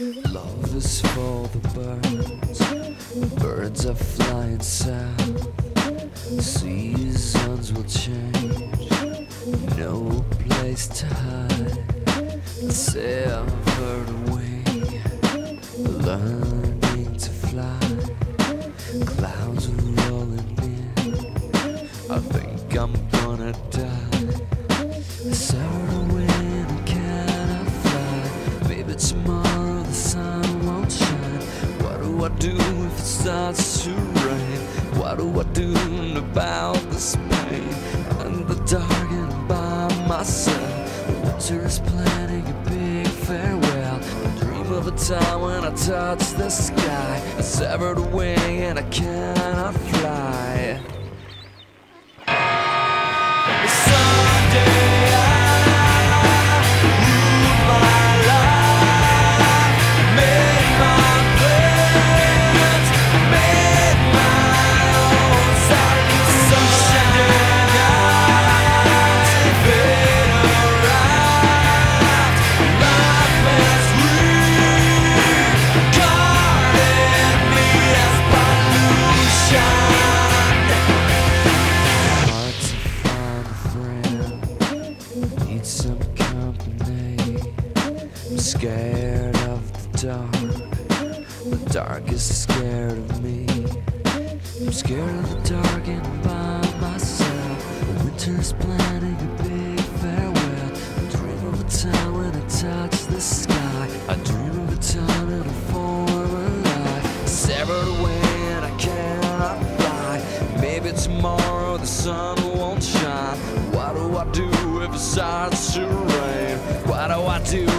Love is for the birds. Birds are flying south. Seasons will change. No place to hide. Severed wing. Learning to fly. Clouds are rolling in. I think I'm gonna die. Severed away and I fly. Maybe tomorrow do if it starts to rain? What do I do about this pain? In the dark and by myself. Winter is planning a big farewell. I dream of a time when I touch the sky. I severed away and I cannot fly. Need some company. I'm scared of the dark. The dark is scared of me. I'm scared of the dark and by myself. Winter's planning a big farewell. I dream of a time when I touch the sky. I dream of a time in a form of life. Severed away and I cannot fly. Maybe tomorrow the sun won't shine. What do I do starts to rain? What do I do